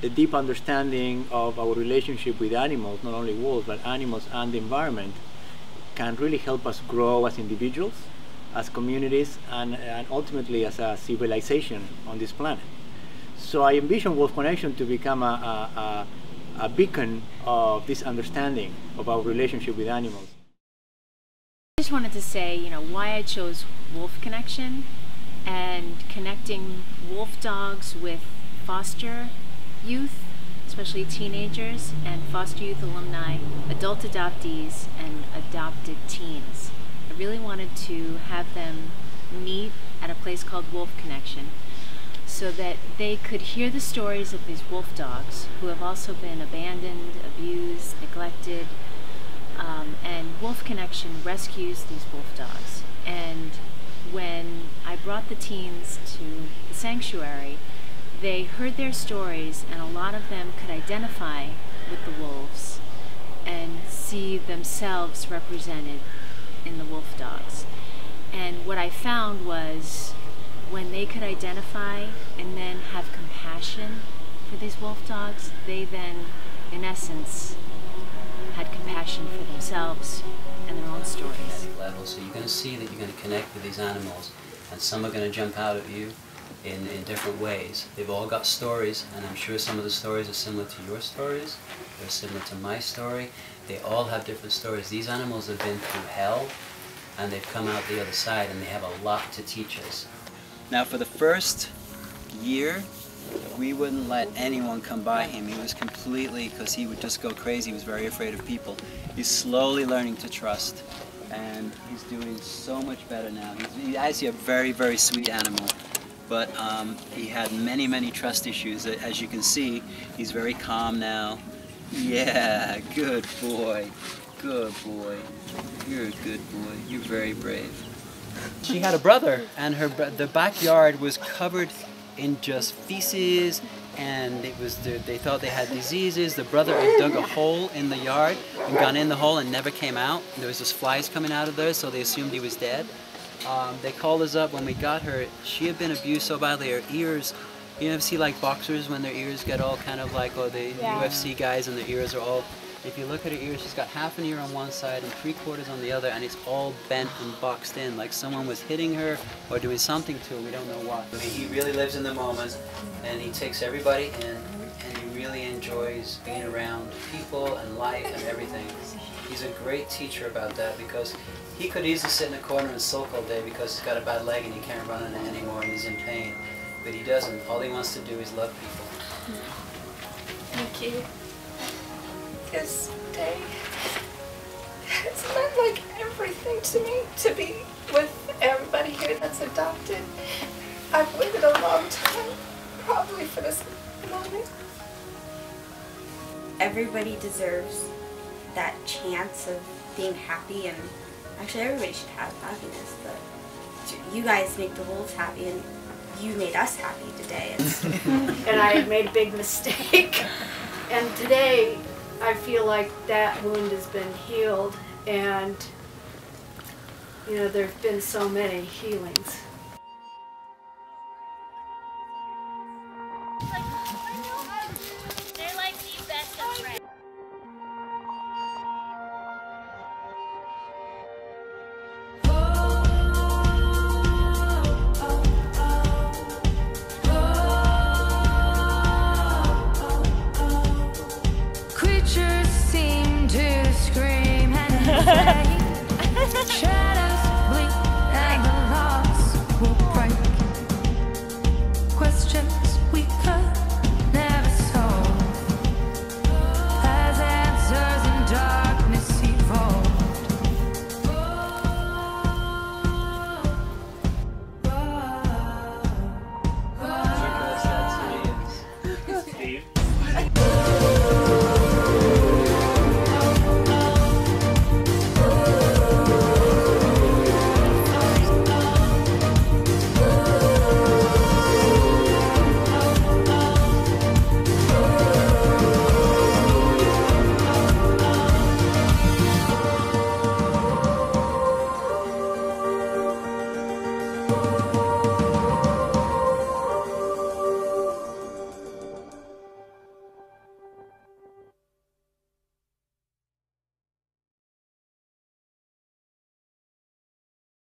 The deep understanding of our relationship with animals, not only wolves, but animals and the environment, can really help us grow as individuals, as communities, and, and ultimately as a civilization on this planet. So I envision Wolf Connection to become a, a, a, a beacon of this understanding of our relationship with animals. I just wanted to say, you know, why I chose Wolf Connection and connecting wolf dogs with foster youth, especially teenagers, and foster youth alumni, adult adoptees, and adopted teens. I really wanted to have them meet at a place called Wolf Connection so that they could hear the stories of these wolf dogs who have also been abandoned, abused, neglected, um, and Wolf Connection rescues these wolf dogs. And when I brought the teens to the sanctuary, they heard their stories and a lot of them could identify with the wolves and see themselves represented in the wolf dogs. And what I found was when they could identify and then have compassion for these wolf dogs, they then, in essence, had compassion for themselves and their own stories. So you're going to see that you're going to connect with these animals, and some are going to jump out at you, in, in different ways. They've all got stories, and I'm sure some of the stories are similar to your stories. They're similar to my story. They all have different stories. These animals have been through hell, and they've come out the other side, and they have a lot to teach us. Now, for the first year, we wouldn't let anyone come by him. He was completely, because he would just go crazy. He was very afraid of people. He's slowly learning to trust, and he's doing so much better now. He's, he's actually a very, very sweet animal but um, he had many, many trust issues. As you can see, he's very calm now. Yeah, good boy, good boy. You're a good boy. You're very brave. She had a brother, and her the backyard was covered in just feces, and it was the, they thought they had diseases. The brother had dug a hole in the yard and gone in the hole and never came out. There was just flies coming out of there, so they assumed he was dead. Um, they called us up when we got her. She had been abused so badly, her ears, you ever see like boxers when their ears get all kind of like, oh, the yeah. UFC guys and their ears are all, if you look at her ears, she's got half an ear on one side and three quarters on the other, and it's all bent and boxed in, like someone was hitting her or doing something to her, we don't know what. I mean, he really lives in the moment, and he takes everybody in, and he really enjoys being around people and life and everything. He's a great teacher about that because he could easily sit in a corner and sulk all day because he's got a bad leg and he can't run anymore and he's in pain. But he doesn't. All he wants to do is love people. Thank you. This day has meant like everything to me to be with everybody here that's adopted. I've waited a long time, probably for this moment. Everybody deserves that chance of being happy and actually everybody should have happiness but you guys make the wolves happy and you made us happy today. And I made a big mistake. And today I feel like that wound has been healed and you know there've been so many healings